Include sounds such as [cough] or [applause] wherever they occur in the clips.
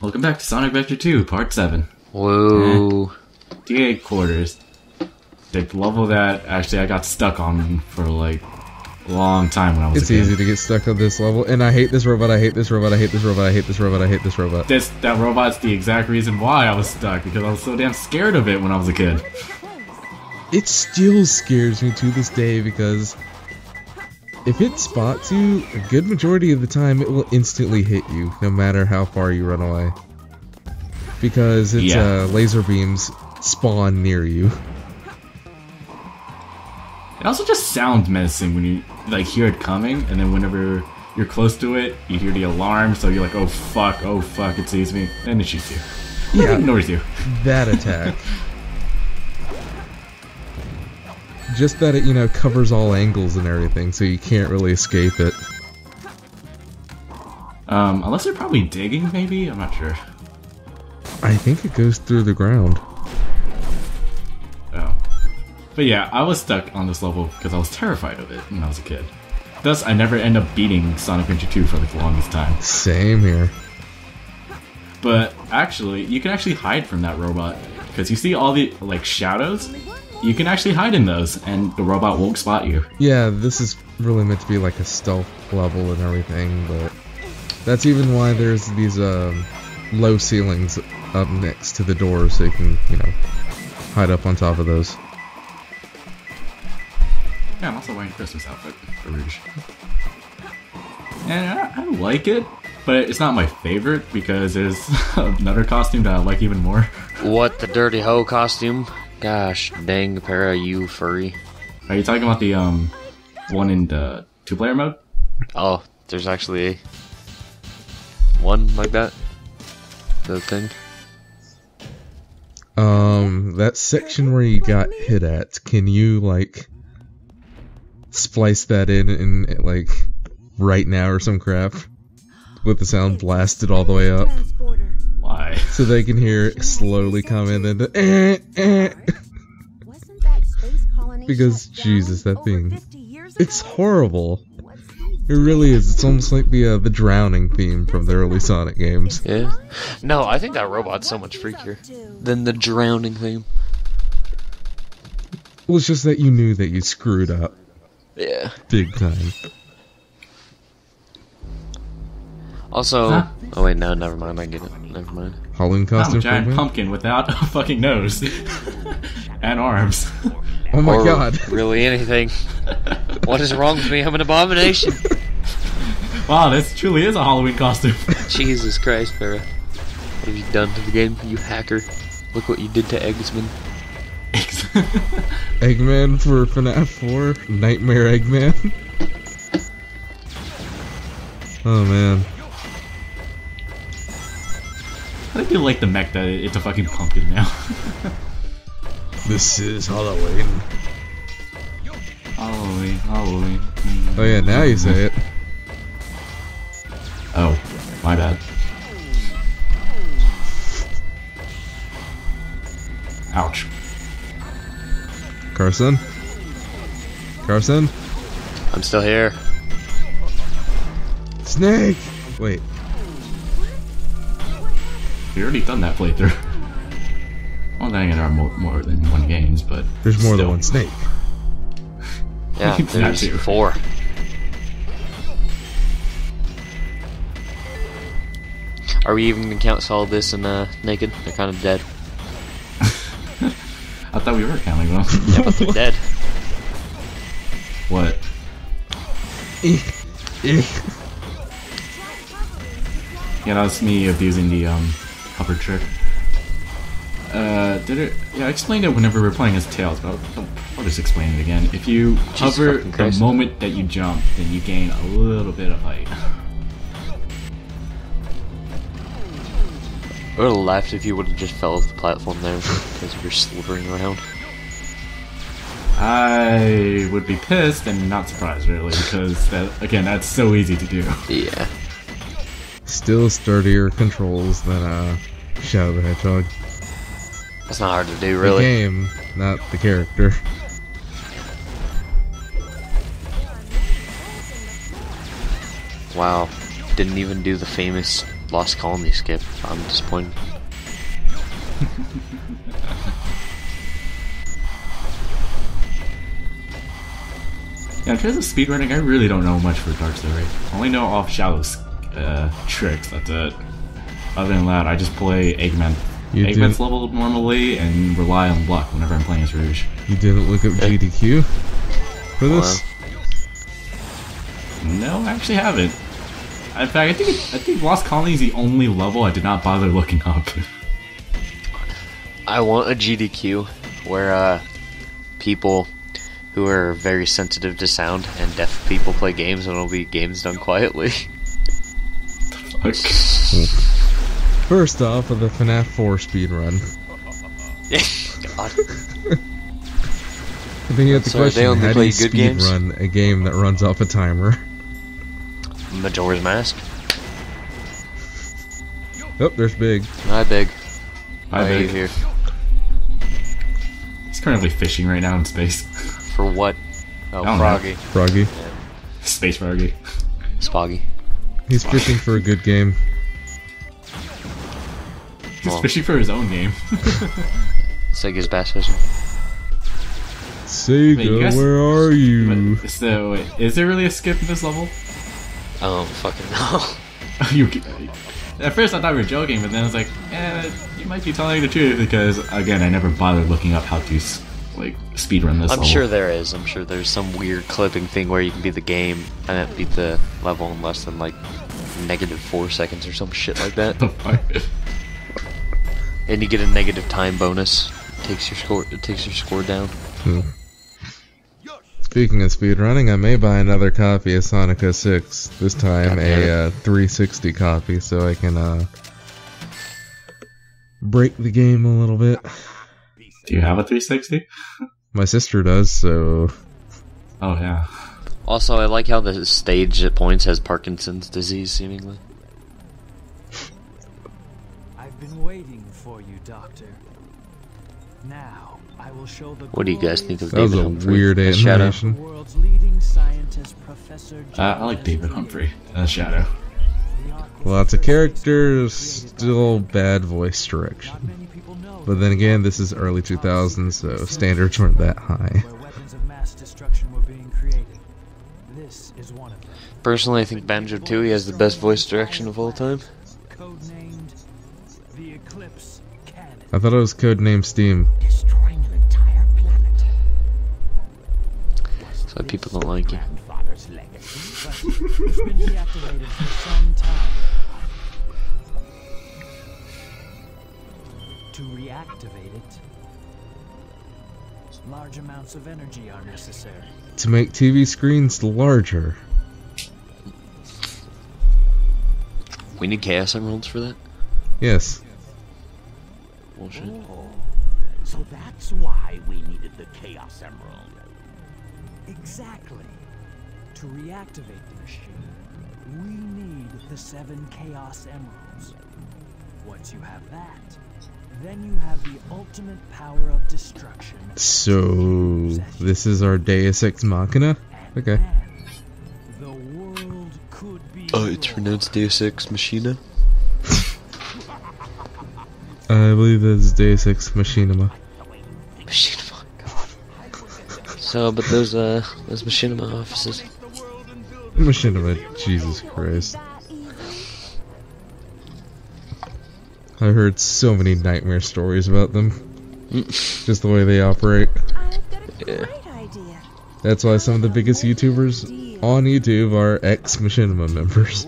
Welcome back to Sonic Adventure 2, Part 7. Whoa. Eh, D8 quarters. The level that actually I got stuck on for like a long time when I was It's a kid. easy to get stuck on this level, and I hate this robot. I hate this robot. I hate this robot. I hate this robot. I hate this robot. This that robot's the exact reason why I was stuck because I was so damn scared of it when I was a kid. It still scares me to this day because if it spots you, a good majority of the time it will instantly hit you, no matter how far you run away. Because its Yeah. uh, laser beams spawn near you. It also just sounds menacing when you like hear it coming, and then whenever you're close to it, you hear the alarm, so you're like, "Oh fuck, oh fuck, it sees me," and it shoots you. Yeah. it ignores you. That attack. [laughs] Just that it, you know, covers all angles and everything, so you can't really escape it. Um, unless they're probably digging, maybe. I'm not sure. I think it goes through the ground. Oh. But yeah, I was stuck on this level because I was terrified of it when I was a kid. Thus, I never end up beating Sonic Adventure 2 for like the longest time. Same here. But actually, you can actually hide from that robot because you see all the like shadows. You can actually hide in those, and the robot won't spot you. Yeah, this is really meant to be like a stealth level and everything, but that's even why there's these um, low ceilings up next to the doors so you can, you know, hide up on top of those. Yeah, I'm also wearing a Christmas outfit for Rouge. And I, I like it, but it's not my favorite because there's [laughs] another costume that I like even more. What, the dirty hoe costume? Gosh dang, para, you furry. Are you talking about the um one in the two player mode? Oh, there's actually a one like that? The thing? Um, that section where you got hit at, can you, like, splice that in and, like, right now or some crap? With the sound blasted all the way up? Transporter. Why? So they can hear it slowly come in and then, eh, eh. Wasn't that space colony Because, Jesus, that thing- 50 years ago? It's horrible. It really is. It's almost like the uh, the drowning theme from the early Sonic games. Yeah. No, I think that robot's so much freakier than the drowning theme. Well, it's just that you knew that you screwed up Yeah. big time. Also, Huh? oh wait, no, never mind. I get it. Never mind. Halloween I'm costume a giant pumpkin without a fucking nose [laughs] and arms. Oh my or god. really anything. what is wrong with me? I'm an abomination. wow, this truly is a Halloween costume. [laughs] Jesus Christ, Farrah. What have you done to the game, you hacker? Look what you did to Eggsman. Eggman for FNAF 4? Nightmare Eggman? [laughs] oh man. I do like the mech that it's a fucking pumpkin now. [laughs] This is Halloween. Halloween, Halloween. Oh yeah, now you say it. Oh, my bad. Ouch. Carson? Carson? I'm still here. Snake! Wait, We already done that playthrough. Well, then again, there are more, more than one games, but there's more still. than one snake. Yeah, [laughs] That there's too. four. Are we even gonna count Solid this and uh, Naked? They're kind of dead. [laughs] I thought we were counting them. Yeah, but they're dead. [laughs] what? Yeah, that's me abusing the um hover trick. Uh, did it? Yeah, I explained it whenever we were playing as Tails, but I'll, I'll just explain it again. If you hover the Christ. moment that you jump, then you gain a little bit of height. I would have laughed if you would have just fell off the platform there because you're slithering around. I would be pissed and not surprised, really, because that again, that's so easy to do. Yeah. Still sturdier controls than uh, Shadow the Hedgehog. That's not hard to do, really. The really. game, not the character. Wow. Didn't even do the famous Lost Colony skip. I'm disappointed. [laughs] Yeah, in terms of speedrunning, I really don't know much for Dark Story. I only know off Shadow's uh, tricks, that's it. Other than that, I just play Eggman. You Eggman's did- level normally and rely on luck whenever I'm playing as Rouge. You didn't look up GDQ for this? No, I actually haven't. In fact, I think I think Lost Colony is the only level I did not bother looking up. I want a GDQ where uh, people who are very sensitive to sound and deaf people play games and it'll be games done quietly. [laughs] Like, First off, of the FNAF 4 speedrun. [laughs] God. I think you have to So they question only how do play you good games? speedrun a game that runs off a timer? Majora's Mask. Oh, there's Big. Hi, Big. Hi, Why are you Big. here? he's currently fishing right now in space. For what? Oh, I don't know. Froggy. Froggy. Space Froggy. Spoggy. He's fishing for a good game. He's Oh. fishing for his own game. [laughs] Sega's bass fishing. Sega, Wait, you guys- where are you? But, so, wait, is there really a skip in this level? I don't fucking [laughs] know. [laughs] you, at first I thought we were joking, but then I was like, eh, you might be telling the truth because, again, I never bothered looking up how to s- like speedrun this I'm level. sure there is. I'm sure there's some weird clipping thing where you can beat the game and then beat the level in less than like negative four seconds or some shit like that. The fuck? and you get a negative time bonus. Takes your score. It takes your score down. Speaking of speedrunning, I may buy another copy of Sonic 06. This time a uh, 360 copy so I can uh, break the game a little bit. Do you have a 360? My sister does, so Oh yeah. Also, I like how the stage at points has Parkinson's disease, seemingly. Doctor. Now, I will show the What do you guys think of that was David a Humphrey weird as Shadow? the animation. world's leading scientist, Professor Uh, I like David Humphrey as Shadow. Lots of characters, still bad voice direction. Not many people know But then again, this is early 2000s, so standards weren't that high. weapons of mass destruction were being created. This is one of them. Personally, I think Banjo Tooie has the best voice direction of all time. Codenamed the Eclipse Cannon. I thought it was codenamed Steam. destroying an entire planet. That's why people don't like you. Grandfather's legacy. It's been deactivated for some time. To reactivate it, large amounts of energy are necessary. To make TV screens larger. We need Chaos Emeralds for that. Yes. Bullshit. Oh, so that's why we needed the Chaos Emerald. Exactly. To reactivate the machine, we need the seven Chaos Emeralds. Once you have that, then you have the ultimate power of destruction. So, this is our Deus Ex Machina? And Okay. then the world could be Oh, it's yours. pronounced Deus Ex Machina. I believe that's Deus Ex Machinima. Machinima. God. So, but those uh, those Machinima offices. Machinima, Jesus Christ. I heard so many nightmare stories about them. Just the way they operate. I've got a Yeah. That's why some of the biggest YouTubers on YouTube are ex Machinima members.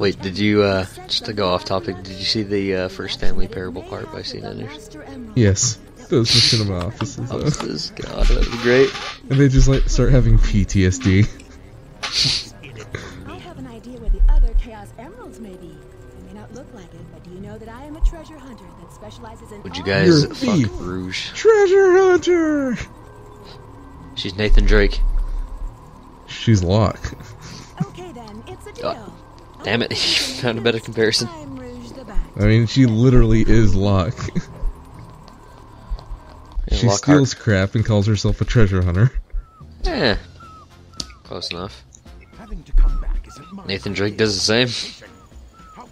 Wait, did you uh, just to go off topic? Did you see the uh, first Stanley Parable part by St. Anders? Master Emerald Yes, those Machinima offices. though. Offices, God, that would be great. And they just like start having PTSD. [laughs] I have an idea where the other Chaos Emeralds may be. They may not look like it, but do you know that I am a treasure hunter that specializes in Would you all guys You're fuck thief. Rouge? Treasure Hunter! She's Nathan Drake. She's Locke. Okay then, it's a deal. Uh, damn it, [laughs] you found a better comparison. I'm Rouge the Bat. I mean, she literally is Locke. [laughs] Yeah, she Lockhart. steals crap and calls herself a treasure hunter. Eh, close enough. Having to come back isn't my Nathan Drake does the same.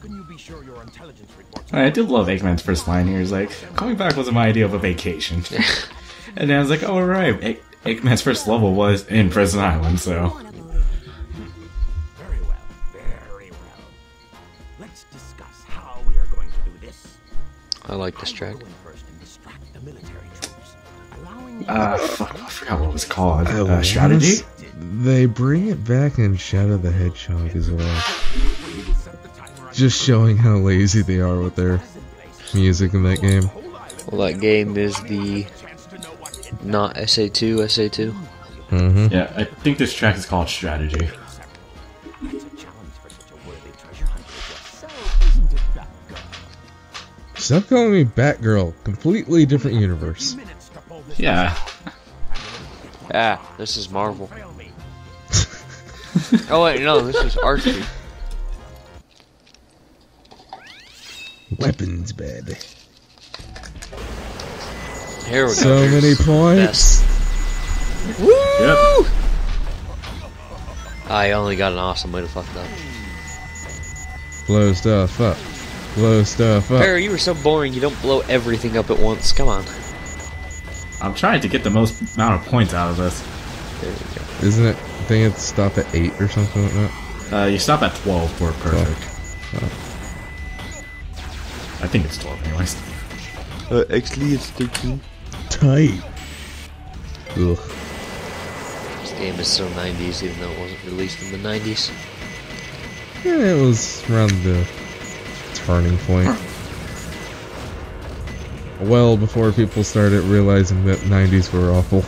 can you be sure your intelligence reports I did love Eggman's first line here. He's like, coming back wasn't my idea of a vacation. [laughs] and then I was like, oh, right. Egg- Eggman's first level was in Prison Island, so. I like this track. will go in first and distract the military troops, allowing Uh, fuck, I forgot what it was called. I Uh, strategy? They bring it back in Shadow the Hedgehog as well. we will set the timer Just showing how lazy they are with their music in that game. Well, that game is the not SA2, SA2. Mm-hmm. Yeah, I think this track is called Strategy. Stop calling me Batgirl. Completely different universe. Minutes to pull this Yeah. [laughs] Ah, this is Marvel. [laughs] Oh wait, no, this is Archie. Weapons, baby. Here we go. So many points. best. Yep. I only got an awesome way to fuck that. Blow stuff up. Blow stuff up. Barry, you were so boring. You don't blow everything up at once. Come on. I'm trying to get the most amount of points out of this. There we go. Isn't it? I think it's stop at 8 or something like that. Uh, you stop at 12 for perfect. I think it's 12 anyways. Uh, actually, it's 13. Tight. Ugh. This game is so 90s, even though it wasn't released in the 90s. Yeah, it was around the turning point. Well before people started realizing that 90s were awful.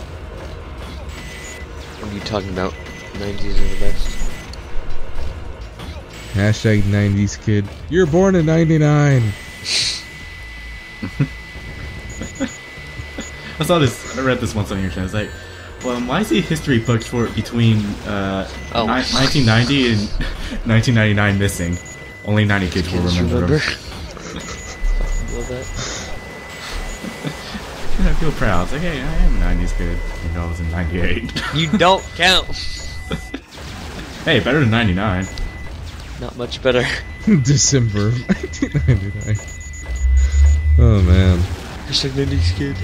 What are you talking about? 90s are the best. Hashtag 90s kid. You're born in 99. I saw this, I read this once on your channel. It's like, well, why is the history book for between uh, Oh. ni- 1990 and [laughs] 1999 missing? Only 90 kids will remember, remember? them. Love that. And I feel proud. It's like, hey, I am a 90s kid. You know, I was in 98. You don't [laughs] count. hey, better than 99. Not much better. [laughs] December 1999. Oh man. Hashtag 90s kid.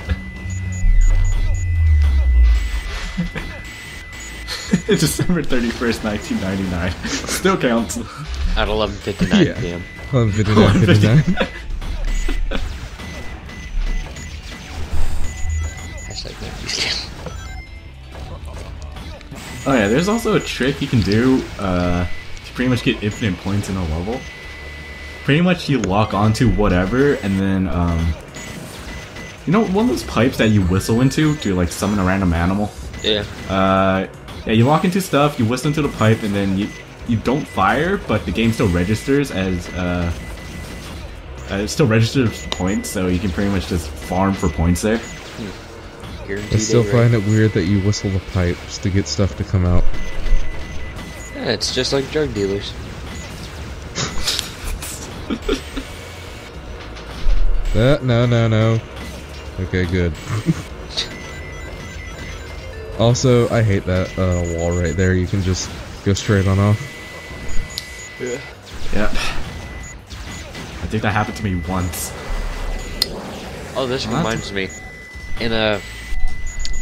[laughs] December 31st, 1999. Still counts. At 11.59 Yeah. p.m. 1159, 59. Hashtag 90s kid. Oh yeah, there's also a trick you can do uh, to pretty much get infinite points in a level. Pretty much you lock onto whatever, and then um, you know one of those pipes that you whistle into to like summon a random animal. Yeah. Uh, yeah, you lock into stuff, you whistle into the pipe, and then you you don't fire, but the game still registers as uh, uh it still registers points, so you can pretty much just farm for points there. Guaranteed I still A-rate. find it weird that you whistle the pipes to get stuff to come out. Yeah, it's just like drug dealers. Uh, no, no, no. Okay, good. [laughs] also, I hate that uh, wall right there. You can just go straight on off. Yep. I think that happened to me once. Oh, this What? reminds me. In a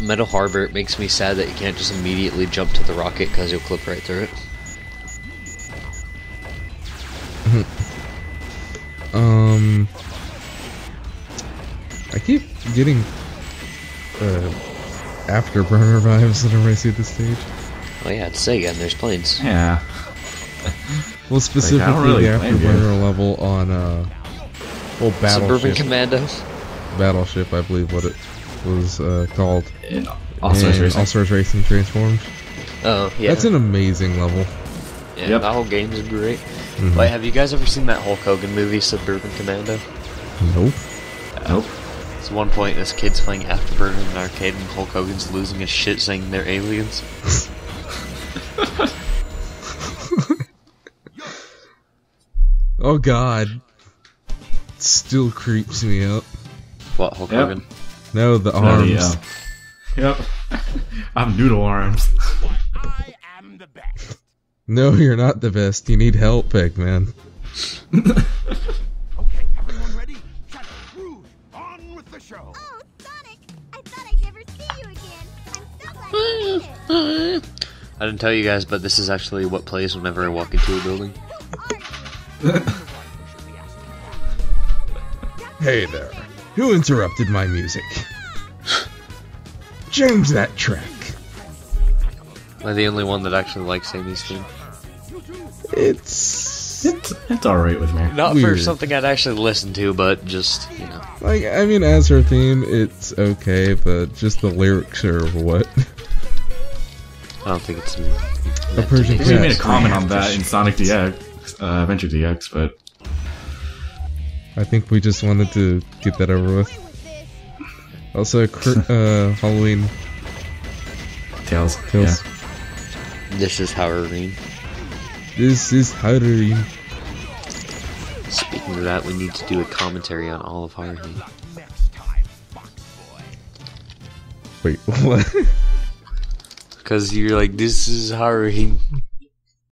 Metal Harbor, it makes me sad that you can't just immediately jump to the rocket because you'll clip right through it. [laughs] Um, I keep getting uh, afterburner vibes whenever I see at this stage. Oh yeah, it's Sega and there's planes. Yeah. [laughs] Well, specifically really the blame you. afterburner level on uh, well, Suburban battleship. Commandos. battleship, I believe what it was uh, called. And also, it's And racing. All Stars Racing Transforms. Oh yeah. That's an amazing level. yeah, Yep. that whole game's great. Mhm. Wait, have you guys ever seen that Hulk Hogan movie, Suburban Commando? Nope. Nope. It's one point this kid's playing Afterburner in an arcade and Hulk Hogan's losing his shit saying they're aliens. [laughs] Oh God. Still creeps me out. What, Hulk Yep. Hogan? No, the arms. yeah. Yep. [laughs] I have noodle arms. I am the best. No, you're not the best. You need help, Eggman. [laughs] I didn't tell you guys, but this is actually what plays whenever I walk into a building. [laughs] Hey there. Who interrupted my music? [laughs] Change that track. Am I the only one that actually likes Amy's theme? It's It's, it's alright with me. Not for something I'd actually listen to, but just, you know. like I mean as her theme, it's okay, but just the lyrics are what? [laughs] I don't think it's. A Persian We made a comment on that in Sonic DX, uh, Adventure DX, but I think we just wanted to get that over with. Also, uh, [laughs] Halloween Tails. kills. This is Halloween. This is Halloween. Speaking of that, we need to do a commentary on all of Halloween. Next time, Fox Boy. Wait, [laughs] what? Because you're like, this is Halloween.